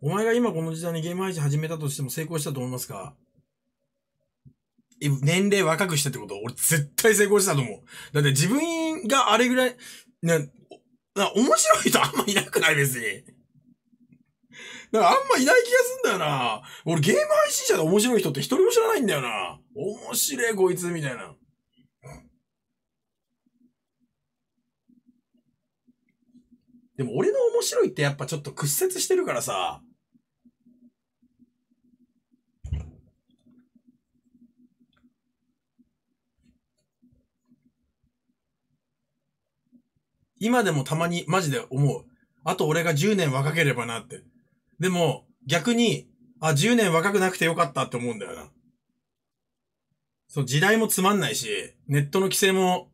お前が今この時代にゲーム配信始めたとしても成功したと思いますか？え年齢若くしてってこと？俺絶対成功したと思う。だって自分があれぐらい、な、な面白い人あんまいなくない？別に。だからあんまいない気がすんだよな。俺ゲーム配信者で面白い人って一人も知らないんだよな。面白いこいつみたいな。でも俺の面白いってやっぱちょっと屈折してるからさ。今でもたまにマジで思う。あと俺が10年若ければなって。でも、逆に、あ、10年若くなくてよかったって思うんだよな。そう、時代もつまんないし、ネットの規制も、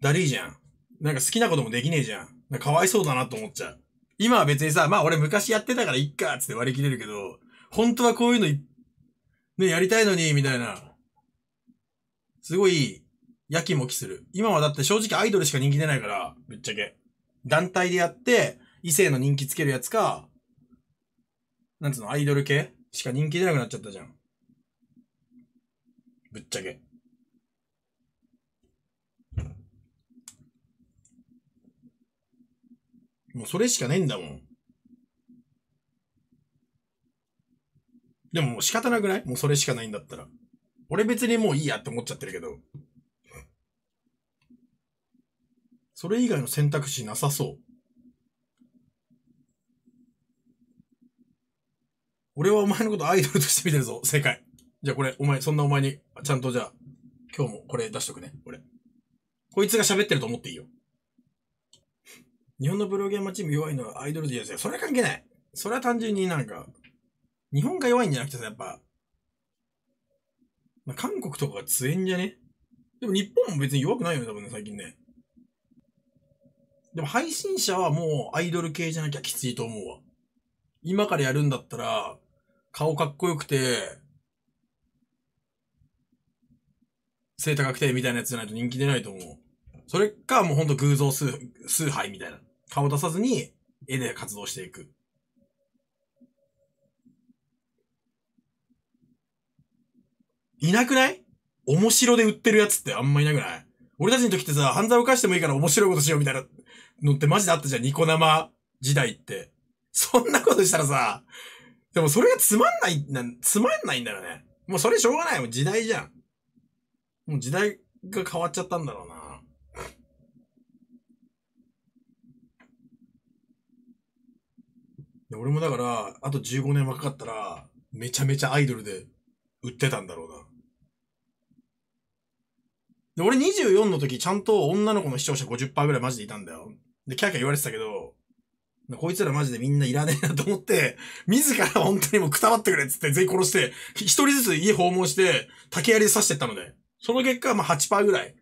だりーじゃん。なんか好きなこともできねえじゃん。かかわいそうだなと思っちゃう。今は別にさ、まあ俺昔やってたからいっか、つって割り切れるけど、本当はこういうのね、やりたいのに、みたいな。すごい、やきもきする。今はだって正直アイドルしか人気出ないから、ぶっちゃけ。団体でやって、異性の人気つけるやつか、なんつうの、アイドル系しか人気出なくなっちゃったじゃん。ぶっちゃけ。もうそれしかねえんだもん。でももう仕方なくない？もうそれしかないんだったら。俺別にもういいやって思っちゃってるけど。それ以外の選択肢なさそう。俺はお前のことアイドルとして見てるぞ、正解。じゃあこれ、お前、そんなお前に、ちゃんとじゃあ、今日もこれ出しとくね、俺。こいつが喋ってると思っていいよ。日本のプロゲーマーチーム弱いのはアイドルでいいですよ。それは関係ない。それは単純になんか、日本が弱いんじゃなくてさ、やっぱ、まあ、韓国とかが強いんじゃね？でも日本も別に弱くないよね、多分ね、最近ね。でも配信者はもうアイドル系じゃなきゃきついと思うわ。今からやるんだったら、顔かっこよくて、背高くてみたいなやつじゃないと人気出ないと思う。それか、もうほんと偶像崇崇拝みたいな。顔出さずに、絵で活動していく。いなくない？面白で売ってるやつってあんまいなくない？俺たちの時ってさ、犯罪を犯してもいいから面白いことしようみたいなのってマジであったじゃん、ニコ生時代って。そんなことしたらさ、でもそれがつまんない、なつまんないんだよね。もうそれしょうがない。もう時代じゃん。もう時代が変わっちゃったんだろうな。俺もだから、あと15年若かったら、めちゃめちゃアイドルで売ってたんだろうな。で、俺24の時ちゃんと女の子の視聴者50%ぐらいマジでいたんだよ。で、キャーキャー言われてたけど、こいつらマジでみんないらねえなと思って、自ら本当にもうくたばってくれっつって全員殺して、一人ずつ家訪問して、竹槍で刺してったので、その結果、まあ8%ぐらい。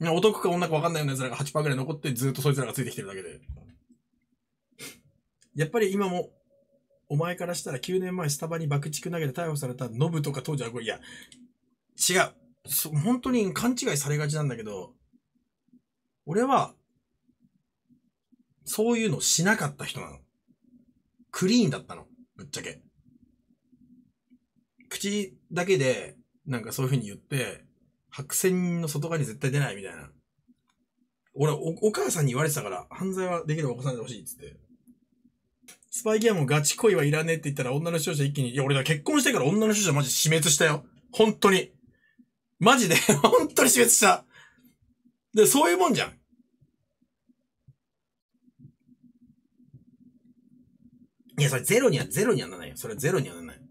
男か女か分かんないような奴らが8%ぐらい残ってずっとそいつらがついてきてるだけで。やっぱり今も、お前からしたら9年前スタバに爆竹投げて逮捕されたノブとか当時はこれ、いや、違う。そ本当に勘違いされがちなんだけど、俺は、そういうのしなかった人なの。クリーンだったの。ぶっちゃけ。口だけで、なんかそういう風に言って、白線の外側に絶対出ないみたいな。俺お、お母さんに言われてたから、犯罪はできれば起こさないでほしいっつって。スパイギアもガチ恋はいらねえって言ったら女の視聴者一気に、いや俺だ結婚してから女の視聴者マジ死滅したよ。本当に。マジで 本当に死滅した。で、そういうもんじゃん。いや、それゼロには、ゼロにはならないよ。それゼロにはならない。